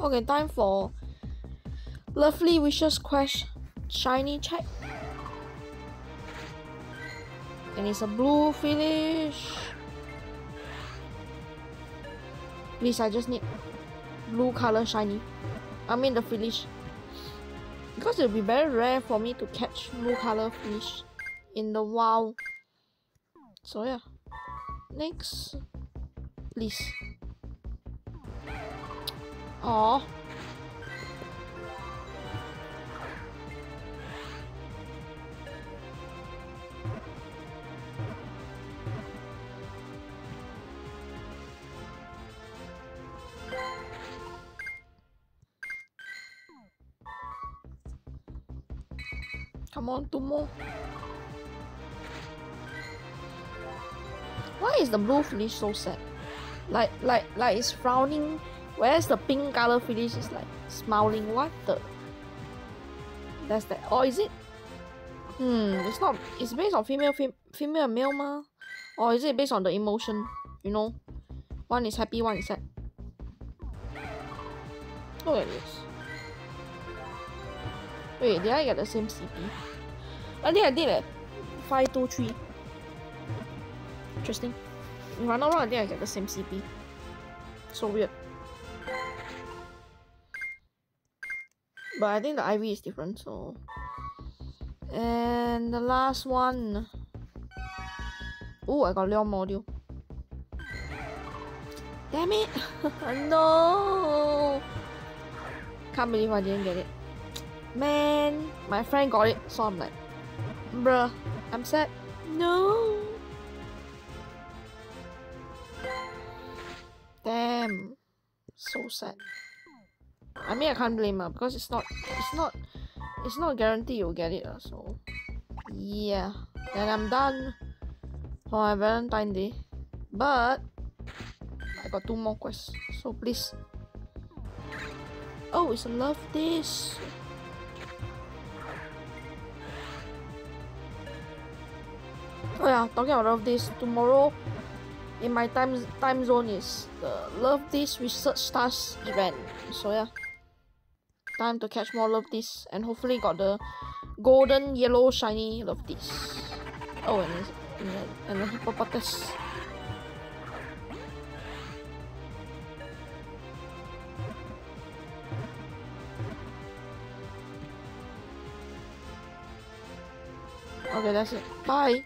Okay, time for Lovely Wishes Quest Shiny check. And it's a blue Frillish. Please, I just need blue color shiny. I mean the Frillish. Because it will be very rare for me to catch blue color fish in the wild. So yeah. Next. Please. Oh. Come on, two more. Why is the blue fish so sad? Like, like, like it's frowning, whereas the pink color fish is like smiling. The? That's that. Or is it? Hmm, it's not. It's based on female, fem female and male, ma. Or is it based on the emotion? You know, one is happy, one is sad. Look at this. Wait, did I get the same CP? I think I did it. 5, 2, 3. Interesting. If I'm not wrong, I think I get the same CP. So weird. But I think the IV is different, so... And the last one... Oh, I got Leon module. Damn it! no! Can't believe I didn't get it. Man, my friend got it, so I'm like, bruh, I'm sad. No. Damn, so sad. I mean, I can't blame her because it's not, it's not, it's not guaranteed you'll get it. Uh, so, yeah. Then I'm done for my Valentine Day. But I got two more quests, so please. Oh, it's a love this. Oh yeah, talking about Luvdisc, tomorrow in my time time zone is the Love This Research Stars event. So yeah, time to catch more Luvdisc and hopefully got the golden yellow shiny Luvdisc. Oh, and, and, and the hippopotamus. Okay, that's it. Bye.